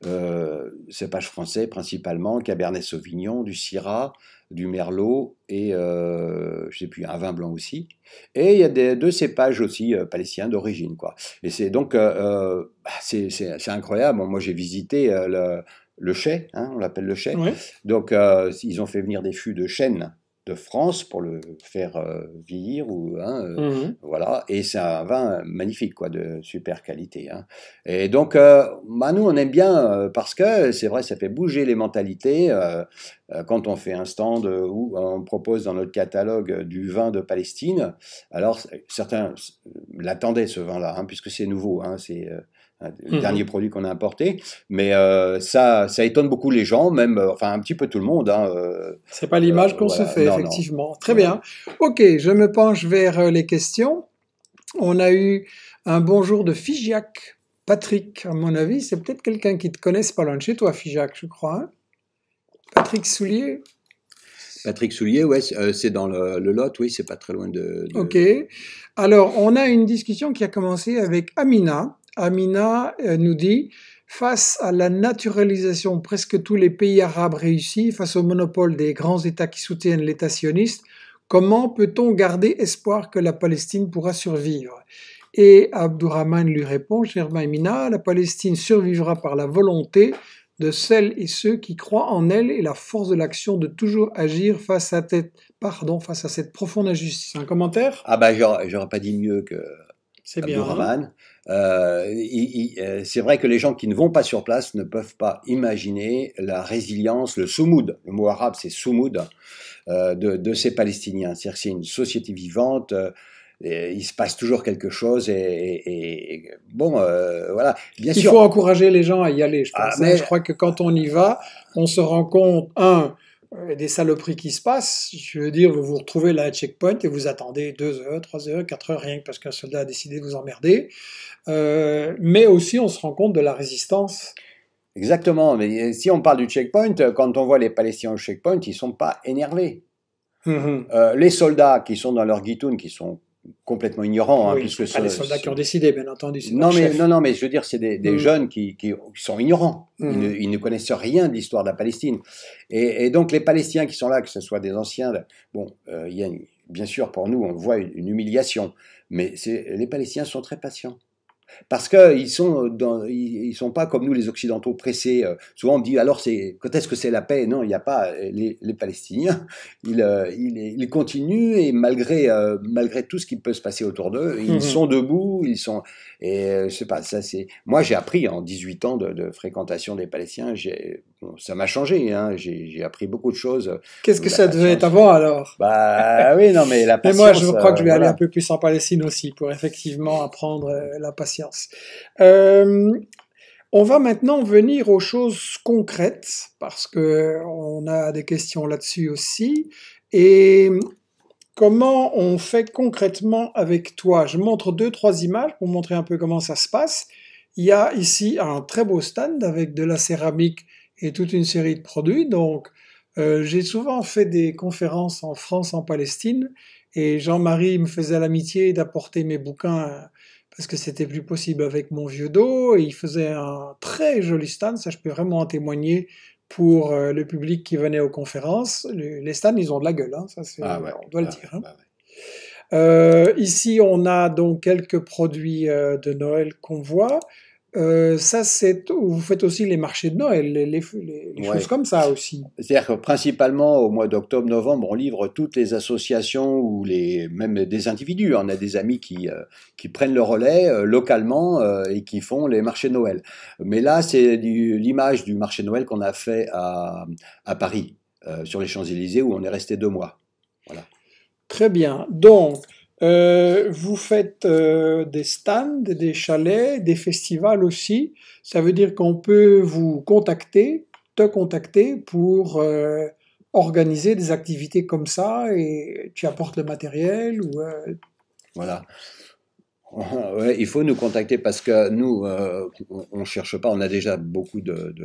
euh, cépages français principalement, Cabernet Sauvignon, du Syrah, du Merlot et euh, je sais plus un vin blanc aussi. Et il y a des, deux cépages aussi euh, palestiniens d'origine quoi. Et c'est donc euh, bah, c'est incroyable. moi j'ai visité le, le chai, hein, on l'appelle le chai. Donc ils ont fait venir des fûts de chêne de France pour le faire euh, vieillir ou hein, euh, mmh voilà et c'est un vin magnifique quoi de super qualité hein. et donc euh, bah, nous on aime bien parce que c'est vrai ça fait bouger les mentalités quand on fait un stand où on propose dans notre catalogue du vin de Palestine alors certains l'attendaient ce vin là hein, puisque c'est nouveau hein, c'est le mmh dernier produit qu'on a importé. Mais euh, ça, ça étonne beaucoup les gens, même, euh, enfin un petit peu tout le monde. Hein, euh, c'est pas l'image qu'on se fait, effectivement. Très bien. Ok, je me penche vers les questions. On a eu un bonjour de Figiac. Patrick, à mon avis, c'est peut-être quelqu'un qui te connaisse pas loin de chez toi, Figiac, je crois. Hein. Patrick Soulier. Patrick Soulier, ouais, c'est dans le, Lot, oui, c'est pas très loin de, de, Ok. Alors, on a une discussion qui a commencé avec Amina, Amina euh, nous dit Face à la naturalisation, presque tous les pays arabes réussis, face au monopole des grands États qui soutiennent l'État sioniste, comment peut-on garder espoir que la Palestine pourra survivre? Et Abdurrahman lui répond Cher Amina, la Palestine survivra par la volonté de celles et ceux qui croient en elle et la force de l'action de toujours agir face à, cette, pardon, face à cette profonde injustice. Un commentaire? Ah bah j'aurais pas dit mieux que c'est bien. Hein. Euh, euh, c'est vrai que les gens qui ne vont pas sur place ne peuvent pas imaginer la résilience, le soumoud, le mot arabe c'est soumoud, euh, de, de, ces Palestiniens. C'est-à-dire que c'est une société vivante, il se passe toujours quelque chose et, bon, voilà. Bien il faut encourager les gens à y aller, je ah, pense. Hein. mais... Je crois que quand on y va, on se rend compte, un, euh, des saloperies qui se passent. Je veux dire, vous vous retrouvez là à checkpoint et vous attendez 2 heures, 3 heures, 4 heures, rien que parce qu'un soldat a décidé de vous emmerder. Euh, mais aussi, on se rend compte de la résistance. Exactement. Mais si on parle du checkpoint, quand on voit les Palestiniens au checkpoint, ils ne sont pas énervés. Hum, hum. les soldats qui sont dans leur guitoun, qui sont complètement ignorants. Hein, puisque pas les soldats qui ont décidé, bien entendu. Non mais, non, non, mais je veux dire, c'est des, des mm. jeunes qui, qui, sont ignorants. Ils, mm. ne, ils, ne, connaissent rien de l'histoire de la Palestine. Et, et, donc les Palestiniens qui sont là, que ce soit des anciens, bon, euh, il y a bien sûr pour nous, on voit une, une humiliation, mais les Palestiniens sont très patients. Parce qu'ils sont dans, ils sont pas comme nous les Occidentaux pressés. Euh, souvent on me dit alors c'est quand est-ce que c'est la paix? Non, il n'y a pas. Les, les Palestiniens, ils, euh, ils, ils, continuent et malgré euh, malgré tout ce qui peut se passer autour d'eux, ils mmh sont debout. Ils sont et je sais pas. Ça c'est. Moi j'ai appris en 18 ans de, de fréquentation des Palestiniens. Ça m'a changé. Hein. J'ai appris beaucoup de choses. Qu'est-ce que ça devait être avant alors? Bah oui, non, mais la patience. Mais moi, je crois que je vais aller un peu plus en Palestine aussi pour effectivement apprendre la patience. Euh, on va maintenant venir aux choses concrètes parce que on a des questions là-dessus aussi. Et comment on fait concrètement avec toi? Je montre deux, trois images pour montrer un peu comment ça se passe. Il y a ici un très beau stand avec de la céramique et toute une série de produits. Donc, euh, j'ai souvent fait des conférences en France, en Palestine, et Jean-Marie me faisait l'amitié d'apporter mes bouquins parce que c'était plus possible avec mon vieux dos. Et il faisait un très joli stand, ça je peux vraiment en témoigner pour euh, le public qui venait aux conférences. Les stands, ils ont de la gueule, hein, ça ah on doit le dire. Hein. Bah euh, ici, on a donc quelques produits euh, de Noël qu'on voit. Euh, ça, c'est vous faites aussi les marchés de Noël, les, choses comme ça aussi. C'est-à-dire que principalement au mois d'octobre-novembre, on livre toutes les associations ou les même des individus. On a des amis qui euh, qui prennent le relais euh, localement et qui font les marchés de Noël. Mais là, c'est l'image du marché de Noël qu'on a fait à, à Paris, sur les Champs Élysées, où on est resté deux mois. Voilà. Très bien. Donc euh, vous faites euh, des stands, des chalets, des festivals aussi. Ça veut dire qu'on peut vous contacter, te contacter pour euh, organiser des activités comme ça et tu apportes le matériel Voilà. Il faut nous contacter parce que nous, on ne cherche pas, on a déjà beaucoup de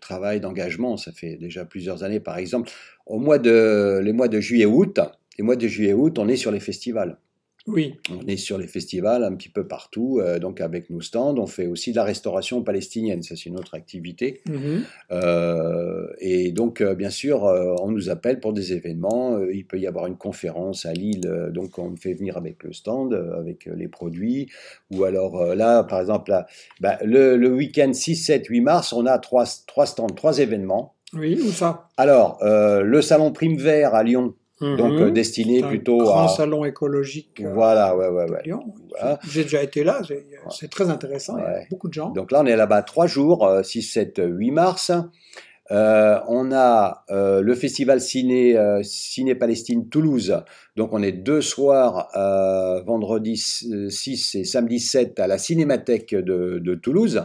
travail, d'engagement, ça fait déjà plusieurs années par exemple. Au mois de, les mois de juillet-août, les mois de juillet-août, on est sur les festivals. oui. On est sur les festivals un petit peu partout, euh, donc avec nos stands. On fait aussi de la restauration palestinienne, ça c'est une autre activité. Mhm. Euh, et donc, euh, bien sûr, on nous appelle pour des événements. Il peut y avoir une conférence à Lille, donc on me fait venir avec le stand, avec les produits. Ou alors là, par exemple, là, bah, le, le week-end 6, 7, 8 mars, on a trois, trois stands, trois événements. Oui, où ça? Alors, le salon Prime Vert à Lyon, donc Mhm. euh, destiné Un plutôt grand à... salon écologique euh, Voilà, ouais, ouais, ouais. Lyon. Voilà. J'ai déjà été là, c'est très intéressant, il y a Ouais. beaucoup de gens. Donc là, on est là-bas trois jours, euh, 6, 7, 8 mars. Euh, on a euh, le festival Ciné, euh, Ciné Palestine Toulouse. Donc on est deux soirs, vendredi 6 et samedi 7 à la Cinémathèque de, de Toulouse.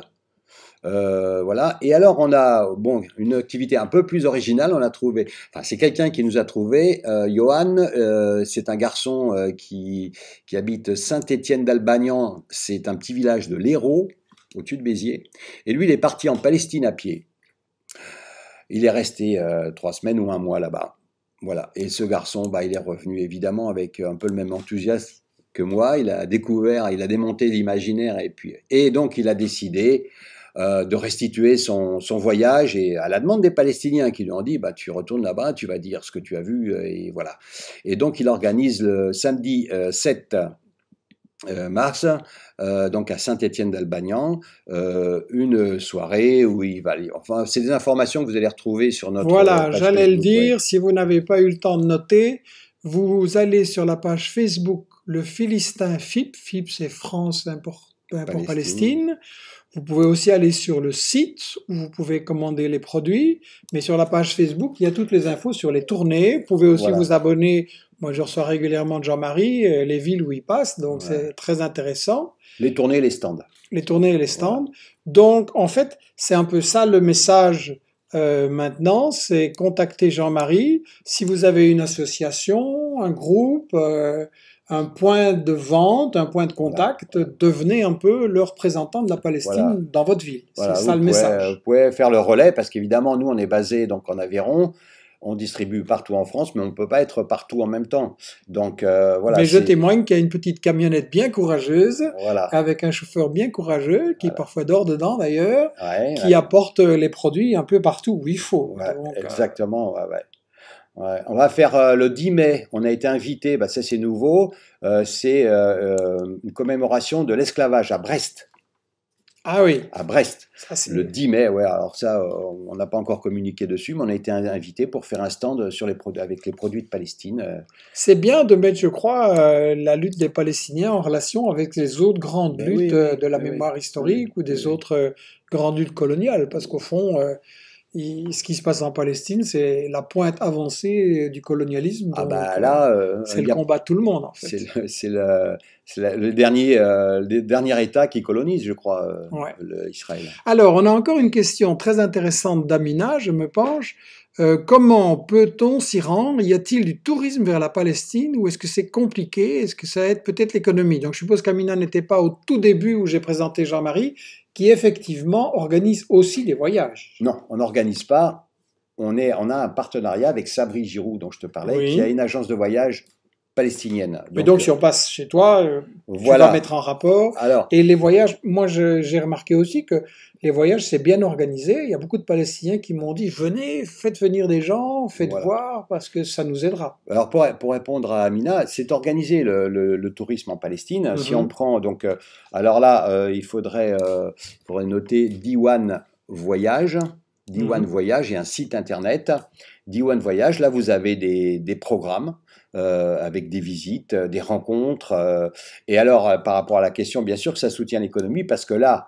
Euh, voilà. Et alors on a bon une activité un peu plus originale. On a trouvé. Enfin, c'est quelqu'un qui nous a trouvé. Euh, Johan, euh, c'est un garçon qui qui habite Saint-Étienne d'Albagnan. C'est un petit village de l'Hérault, au-dessus de Béziers. Et lui, il est parti en Palestine à pied. Il est resté trois semaines ou un mois là-bas. Voilà. Et ce garçon, bah, il est revenu évidemment avec un peu le même enthousiasme que moi. Il a découvert, il a démonté l'imaginaire et puis et donc il a décidé euh, de restituer son, son voyage et à la demande des Palestiniens qui lui ont dit bah tu retournes là-bas, tu vas dire ce que tu as vu euh, et voilà. Et donc il organise le samedi euh, 7 euh, mars, euh, donc à Saint-Étienne d'Albagnan, euh, une soirée où il va aller. Enfin, c'est des informations que vous allez retrouver sur notre. Voilà, j'allais le ouais. dire, si vous n'avez pas eu le temps de noter, vous allez sur la page Facebook Le Philistin FIP, FIP c'est France Import, Import Palestine. Palestine. Vous pouvez aussi aller sur le site où vous pouvez commander les produits, mais sur la page Facebook, il y a toutes les infos sur les tournées. Vous pouvez aussi Voilà. vous abonner. Moi, je reçois régulièrement de Jean-Marie, euh, les villes où il passe, donc Ouais. c'est très intéressant Les tournées, les stands. les tournées et les stands. Donc, en fait, c'est un peu ça le message euh, maintenant, c'est contacter Jean-Marie. Si vous avez une association, un groupe, euh, un point de vente, un point de contact, devenez un peu le représentant de la Palestine Voilà. dans votre ville. Voilà, c'est vous ça le pouvez, message. Vous pouvez faire le relais parce qu'évidemment, nous, on est basé donc en Aveyron. On distribue partout en France, mais on ne peut pas être partout en même temps. Donc euh, voilà. Mais je témoigne qu'il y a une petite camionnette bien courageuse, avec un chauffeur bien courageux, qui parfois dort dedans d'ailleurs, Ouais, qui ouais. apporte les produits un peu partout où il faut. Ouais, Donc, euh, exactement. ouais, ouais. On va faire euh, le 10 mai. On a été invité, bah, ça c'est nouveau. euh, c'est euh, une commémoration de l'esclavage à Brest. Ah oui, À Brest, ça le 10 mai. Ouais, alors ça, on n'a pas encore communiqué dessus, mais on a été invité pour faire un stand sur les produits avec les produits de Palestine. C'est bien de mettre, je crois, euh, la lutte des Palestiniens en relation avec les autres grandes luttes oui, de la mémoire oui. historique Oui, ou des autres euh, grandes luttes coloniales, parce qu'au fond, euh, il- ce qui se passe en Palestine, c'est la pointe avancée du colonialisme. Ah bah là, euh, c'est le a- combat de tout le monde, en fait. c'est le, dernier, euh, le dernier État qui colonise, je crois, euh, Ouais. Israël. Alors, on a encore une question très intéressante d'Amina, je me penche. Comment peut-on s'y rendre? Y a-t-il du tourisme vers la Palestine ou est-ce que c'est compliqué? Est-ce que ça aide peut-être l'économie? Donc, je suppose qu'Amina n'était pas au tout début où j'ai présenté Jean-Marie, qui effectivement organise aussi des voyages. Non, on n'organise pas. On, est, on a un partenariat avec Sabri Giroud, dont je te parlais, Oui. qui a une agence de voyage palestinienne. Mais donc, si on passe chez toi, euh, tu voilà. vas mettre en rapport. Alors, Et les voyages, moi j'ai remarqué aussi que les voyages c'est bien organisé. Il y a beaucoup de Palestiniens qui m'ont dit venez, faites venir des gens, faites Voilà. voir parce que ça nous aidera. alors pour, pour répondre à Amina, c'est organisé le, le- le tourisme en Palestine. Si Mhm. on prend, donc, euh, alors là, euh, il faudrait, euh, faudrait noter Diwan Voyage. Diwan Mhm. Voyage et un site internet. Diwan Voyage, là vous avez des, des programmes. Euh, avec des visites, euh, des rencontres. euh, et alors, par rapport à la question, bien sûr que ça soutient l'économie parce que là,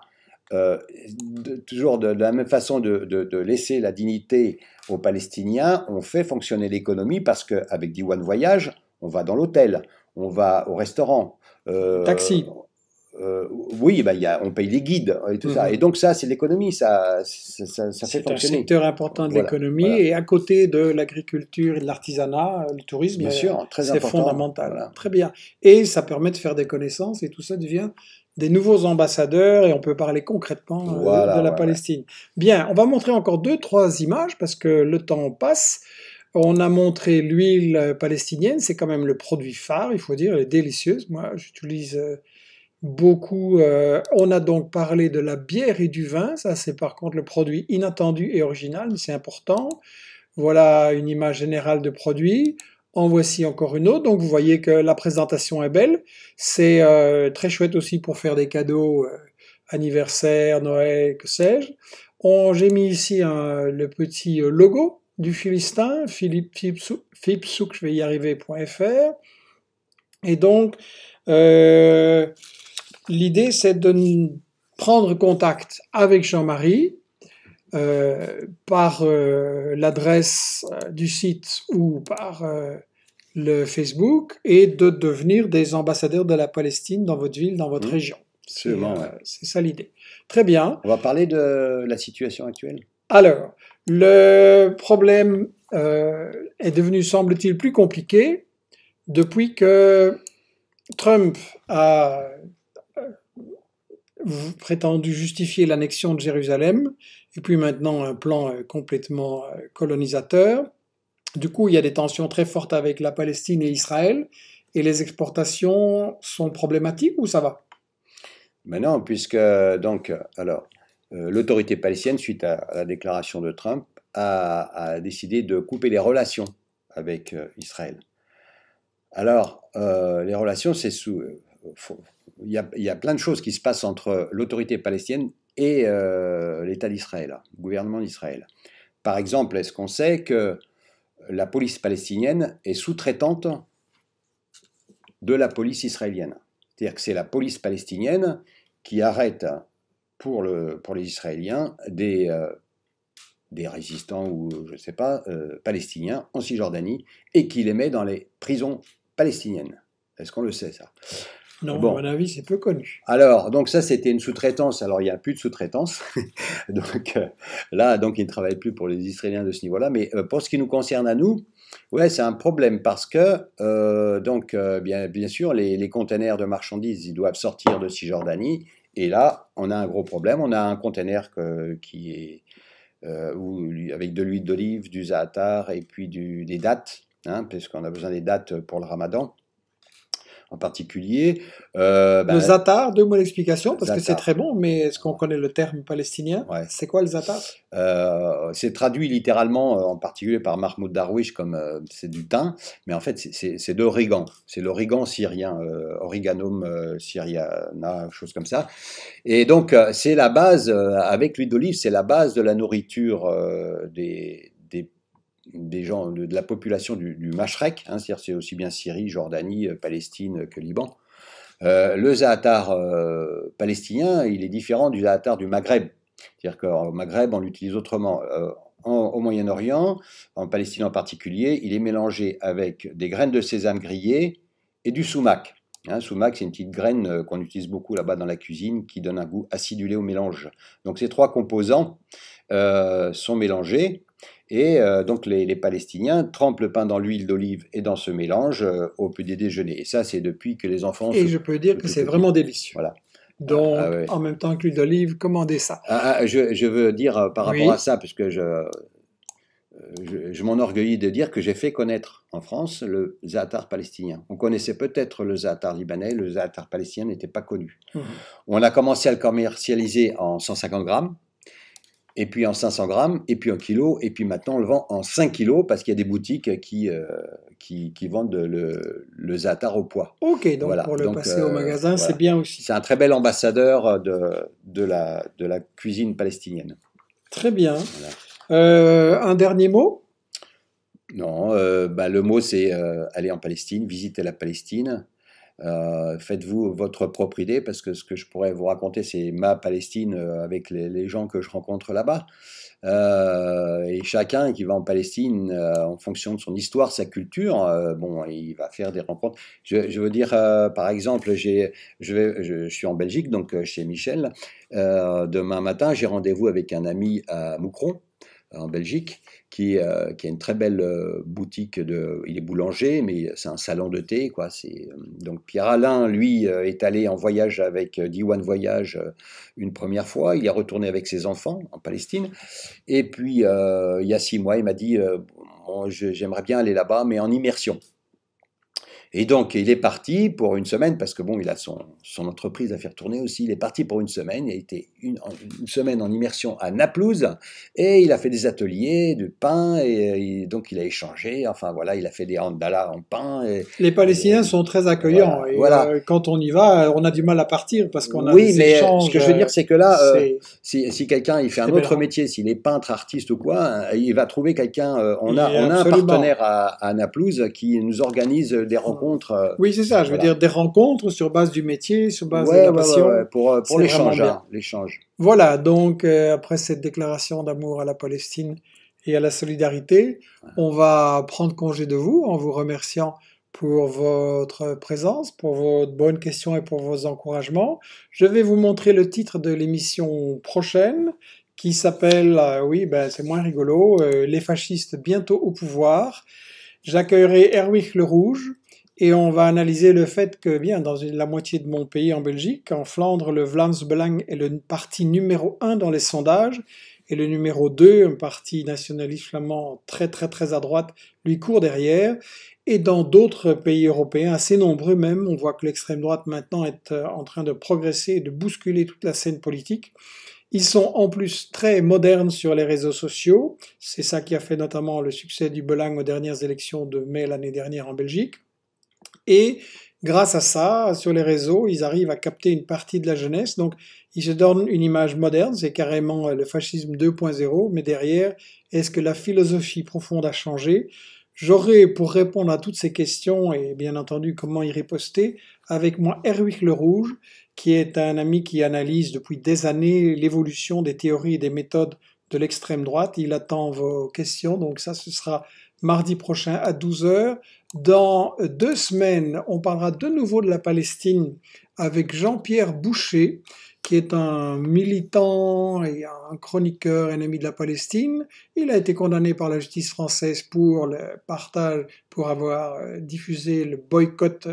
toujours de, la même façon de, laisser la dignité aux Palestiniens, on fait fonctionner l'économie parce qu'avec Diwan Voyage, on va dans l'hôtel, on va au restaurant. Taxi. Euh, oui, bah, y a, on paye les guides et tout ça. Mhm. Et donc ça, c'est l'économie, ça, ça, ça, ça fait C'est un secteur important de l'économie voilà. et à côté de l'agriculture et de l'artisanat, le tourisme, Bien euh, sûr, très c'est fondamental. Voilà. Très bien. Et ça permet de faire des connaissances et tout ça devient des nouveaux ambassadeurs et on peut parler concrètement euh, de la Palestine. Bien, on va montrer encore deux, trois images parce que le temps passe. On a montré l'huile palestinienne, c'est quand même le produit phare, il faut dire, elle est délicieuse. Moi, j'utilise euh, beaucoup. euh, on a donc parlé de la bière et du vin, ça c'est par contre le produit inattendu et original, mais c'est important. Voilà une image générale de produit. En voici encore une autre. Donc vous voyez que la présentation est belle. C'est euh, très chouette aussi pour faire des cadeaux euh, anniversaire, Noël, que sais-je. J'ai mis ici le petit logo du Philistin, Philippe je vais y arriver.fr. Et donc, l'idée, c'est de prendre contact avec Jean-Marie euh, par euh, l'adresse euh, du site ou par euh, le Facebook et de devenir des ambassadeurs de la Palestine dans votre ville, dans votre Mhm. région. C'est ouais. ça l'idée. Très bien. On va parler de la situation actuelle? Alors, le problème est devenu, semble-t-il, plus compliqué depuis que Trump a prétendu justifier l'annexion de Jérusalem, et puis maintenant un plan euh, complètement euh, colonisateur. Du coup, il y a des tensions très fortes avec la Palestine et Israël, et les exportations sont problématiques ou ça va? Maintenant, puisque donc, alors, euh, l'autorité palestinienne, suite à, la déclaration de Trump, a, décidé de couper les relations avec Israël. Alors, les relations, c'est sous. Il y, a, plein de choses qui se passent entre l'autorité palestinienne et euh, l'État d'Israël, le gouvernement d'Israël. Par exemple, est-ce qu'on sait que la police palestinienne est sous-traitante de la police israélienne? C'est-à-dire que c'est la police palestinienne qui arrête pour, le, pour les Israéliens des, euh, des résistants ou je ne sais pas, euh, palestiniens en Cisjordanie et qui les met dans les prisons palestiniennes. Est-ce qu'on le sait ça? Non, Bon. à mon avis, c'est peu connu. Alors, donc ça, c'était une sous-traitance. Alors, il n'y a plus de sous-traitance. donc euh, là, donc, ils ne travaillent plus pour les Israéliens de ce niveau-là. Mais euh, pour ce qui nous concerne à nous, ouais, c'est un problème parce que, euh, donc, bien, bien sûr, les, les containers de marchandises, ils doivent sortir de Cisjordanie. Et là, on a un gros problème. On a un container que- qui est où- avec de l'huile d'olive, du za'atar et puis du- des dattes, hein, puisqu'on a besoin des dattes pour le ramadan en particulier. Euh, ben, le zatar, deux mots d'explication, parce que c'est très bon, mais est-ce qu'on connaît le terme palestinien? Ouais. C'est quoi le zatar? Euh, c'est traduit littéralement, euh, en particulier par Mahmoud Darwish, comme euh, c'est du thym, mais en fait c'est- c'est c'est d'origan. C'est l'origan syrien, euh, Origanum syriana, chose comme ça. Et donc c'est la base, euh, avec l'huile d'olive, c'est la base de la nourriture euh, des, de, la population du, du Mashrek, hein, c'est aussi bien Syrie, Jordanie, euh, Palestine que Liban. Euh, le za'atar euh, palestinien, il est différent du za'atar du Maghreb. C'est-à-dire qu'au Maghreb, on l'utilise autrement. Euh, en- au Moyen-Orient, en Palestine en particulier, il est mélangé avec des graines de sésame grillées et du sumac. Hein, sumac, c'est une petite graine euh, qu'on utilise beaucoup là-bas dans la cuisine qui donne un goût acidulé au mélange. Donc ces trois composants euh, sont mélangés et euh, donc les, les Palestiniens trempent le pain dans l'huile d'olive et dans ce mélange euh, au petit déjeuner. Et ça, c'est depuis que les enfants... Et se- je peux dire que c'est vraiment délicieux. Voilà. Donc, Ah, ouais. en même temps que l'huile d'olive, commandez ça. Ah, ah, je, je veux dire euh, par Oui. rapport à ça, parce que je, euh, je, je m'enorgueillis de dire que j'ai fait connaître en France le za'atar palestinien. On connaissait peut-être le za'atar libanais, le za'atar palestinien n'était pas connu. Mhm. On a commencé à le commercialiser en 150 grammes, et puis en 500 grammes, et puis en kilo, et puis maintenant on le vend en 5 kilos parce qu'il y a des boutiques qui, euh, qui, qui vendent le, le za'atar au poids. Ok, donc Voilà, pour le donc, passer euh, au magasin, voilà. c'est bien aussi. C'est un très bel ambassadeur de, de, la, de la cuisine palestinienne. Très bien. Voilà. Euh, un dernier mot? Non, euh, bah, le mot c'est euh, aller en Palestine, visiter la Palestine. Euh, Faites-vous votre propre idée parce que ce que je pourrais vous raconter c'est ma Palestine euh, avec les, gens que je rencontre là-bas. Euh, et chacun qui va en Palestine, en fonction de son histoire, sa culture, bon, il va faire des rencontres. Je, je veux dire, par exemple, j'ai, je, vais, je, suis en Belgique, donc chez Michel. demain matin, j'ai rendez-vous avec un ami à Moucron, en Belgique, qui, euh, qui a une très belle euh, boutique de. Il est boulanger, mais c'est un salon de thé, quoi. Euh, donc Pierre Alain, lui, est allé en voyage avec Diwan Voyage une première fois. Il est retourné avec ses enfants en Palestine. Et puis, il y a six mois, il m'a dit J'aimerais bien aller là-bas, mais en immersion. Et donc, il est parti pour une semaine, parce que bon, il a son, son entreprise à faire tourner aussi. Il est parti pour une semaine. Il a été une, une semaine en immersion à Naplouse, et il a fait des ateliers de pain, et, donc il a échangé. Enfin voilà, il a fait des handalas en pain. Et, Les Palestiniens sont très accueillants. Voilà, et euh, quand on y va, on a du mal à partir parce qu'on a oui, des mais échanges. ce que je veux dire, c'est que là, c'est- euh, si, si quelqu'un il fait un autre bien. métier, s'il est peintre, artiste ou quoi, euh, il va trouver quelqu'un. euh, on a, on a un partenaire à, à Naplouse qui nous organise des rencontres. Euh, Oui, c'est ça. Je veux dire des rencontres sur base du métier, sur base ouais, de la passion. ouais, pour, euh, pour l'échange, hein, l'échange. Voilà, donc euh, après cette déclaration d'amour à la Palestine et à la solidarité, on va prendre congé de vous en vous remerciant pour votre présence, pour vos bonnes questions et pour vos encouragements. Je vais vous montrer le titre de l'émission prochaine qui s'appelle, euh, oui, ben, c'est moins rigolo, euh, Les fascistes bientôt au pouvoir. J'accueillerai Erwich le Rouge et on va analyser le fait que, bien, dans la moitié de mon pays en Belgique, en Flandre, le Vlaams Belang est le parti numéro un dans les sondages et le numéro 2, un parti nationaliste flamand très très très à droite, lui court derrière. Et dans d'autres pays européens, assez nombreux même, on voit que l'extrême droite maintenant est euh, en train de progresser et de bousculer toute la scène politique. Ils sont en plus très modernes sur les réseaux sociaux. C'est ça qui a fait notamment le succès du Belang aux dernières élections de mai l'année dernière en Belgique. Et grâce à ça, sur les réseaux, ils arrivent à capter une partie de la jeunesse. Donc, ils se donnent une image moderne, c'est carrément euh, le fascisme 2.0, mais derrière, est-ce que la philosophie profonde a changé? J'aurai pour répondre à toutes ces questions et bien entendu comment y riposter avec moi Erwich Le Rouge, qui est un ami qui analyse depuis des années l'évolution des théories et des méthodes de l'extrême droite. Il attend vos questions, donc ça ce sera mardi prochain à 12h. Dans deux semaines, on parlera de nouveau de la Palestine avec Jean-Pierre Boucher, qui est un militant et un chroniqueur ennemi de la Palestine. Il a été condamné par la justice française pour le partage, pour avoir euh, diffusé le boycott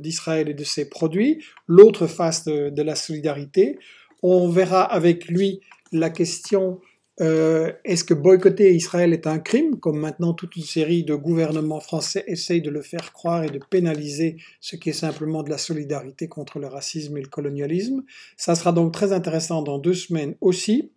d'Israël et de ses produits, l'autre face de, de la solidarité. On verra avec lui la question euh, est-ce que boycotter Israël est un crime, comme maintenant toute une série de gouvernements français essayent de le faire croire et de pénaliser ce qui est simplement de la solidarité contre le racisme et le colonialisme? Ça sera donc très intéressant dans deux semaines aussi.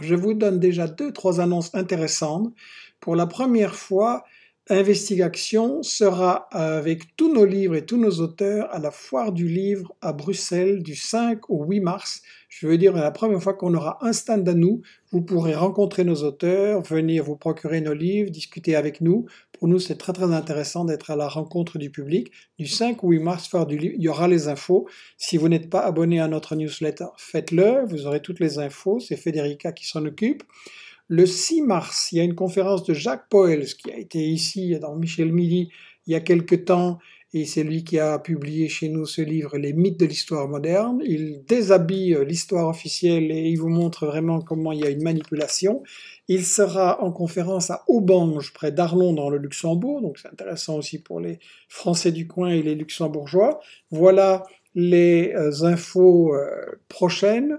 Je vous donne déjà deux, trois annonces intéressantes. Pour la première fois, Investigation sera avec tous nos livres et tous nos auteurs à la foire du livre à Bruxelles du 5 au 8 mars. Je veux dire, la première fois qu'on aura un stand à nous, vous pourrez rencontrer nos auteurs, venir vous procurer nos livres, discuter avec nous. Pour nous, c'est très très intéressant d'être à la rencontre du public. Du 5 au 8 mars, foire du livre, il y aura les infos. Si vous n'êtes pas abonné à notre newsletter, faites-le, vous aurez toutes les infos, c'est Federica qui s'en occupe. Le 6 mars, il y a une conférence de Jacques Poels qui a été ici dans Michel Midi il y a quelque temps et c'est lui qui a publié chez nous ce livre Les mythes de l'histoire moderne. Il déshabille l'histoire officielle et il vous montre vraiment comment il y a une manipulation. Il sera en conférence à Aubange, près d'Arlon, dans le Luxembourg, donc c'est intéressant aussi pour les Français du coin et les Luxembourgeois. Voilà les euh, infos euh, prochaines.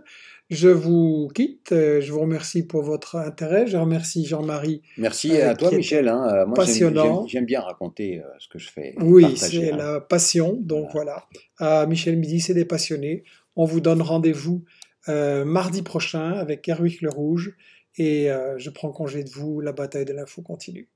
Je vous quitte. Euh, Je vous remercie pour votre intérêt. Je remercie Jean-Marie. Merci Euh, à toi, Michel. hein. Euh, Moi, passionnant. j'aime bien raconter ce que je fais. Oui, c'est hein. la passion. Donc voilà. À Michel Midi, c'est des passionnés. On vous donne rendez-vous euh, mardi prochain avec Erwick le Rouge. Et euh, je prends congé de vous. La bataille de l'info continue.